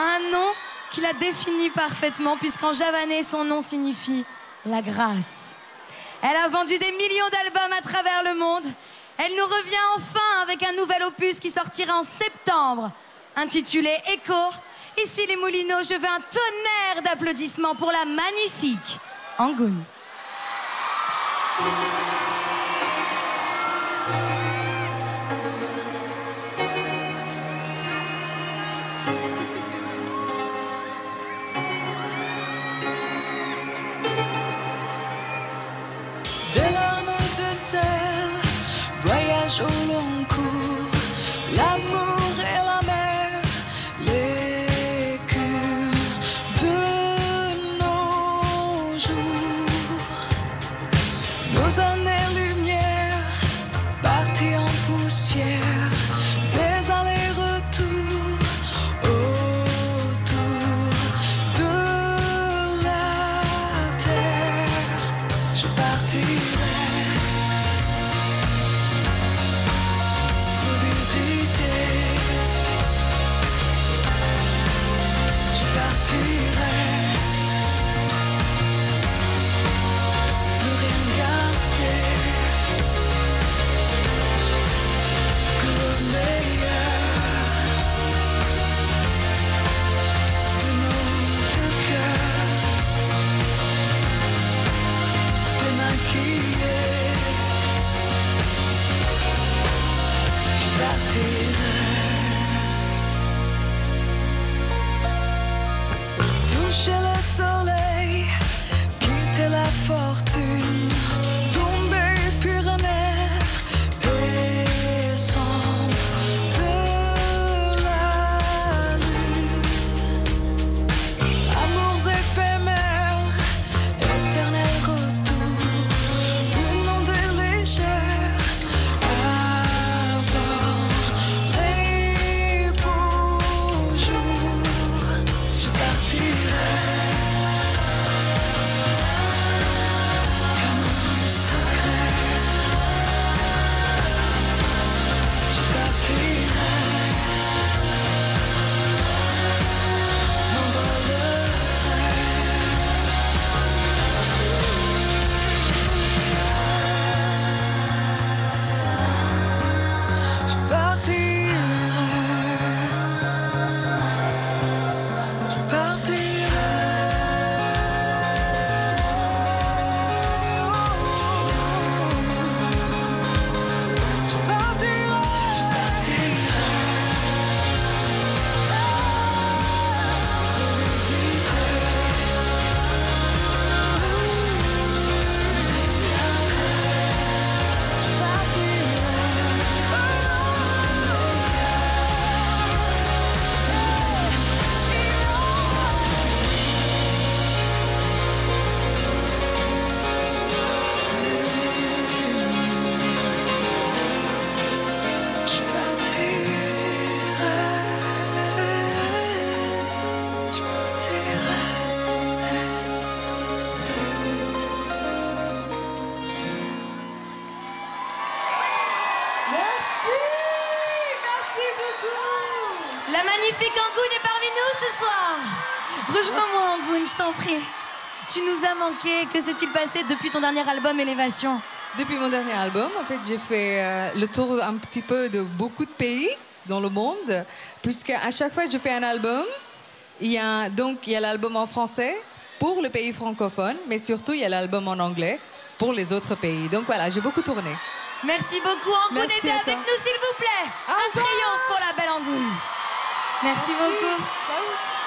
un nom qui la définit parfaitement, puisqu'en javanais, son nom signifie la grâce. Elle a vendu des millions d'albums à travers le monde. Elle nous revient enfin avec un nouvel opus qui sortira en septembre, intitulé Echo. Ici les Moulineaux, je veux un tonnerre d'applaudissements pour la magnifique Angoune. Au long cours. L'amour et la mer, l'écume de nos jours. Nos années-lumière partis en poussière. Toucher le soleil, quitter la fortune, Je partirai. Magnifique Angoune est parmi nous ce soir. Rejoins-moi Angoune, je t'en prie. Tu nous as manqué, que s'est-il passé depuis ton dernier album Élévation Depuis mon dernier album, en fait, j'ai fait euh, le tour un petit peu de beaucoup de pays dans le monde, puisque à chaque fois que je fais un album, il y a donc il y a l'album en français pour le pays francophone, mais surtout il y a l'album en anglais pour les autres pays. Donc voilà, j'ai beaucoup tourné. Merci beaucoup. Angoune, était avec nous s'il vous plaît. Un triomphe pour la belle Angoune Merci beaucoup.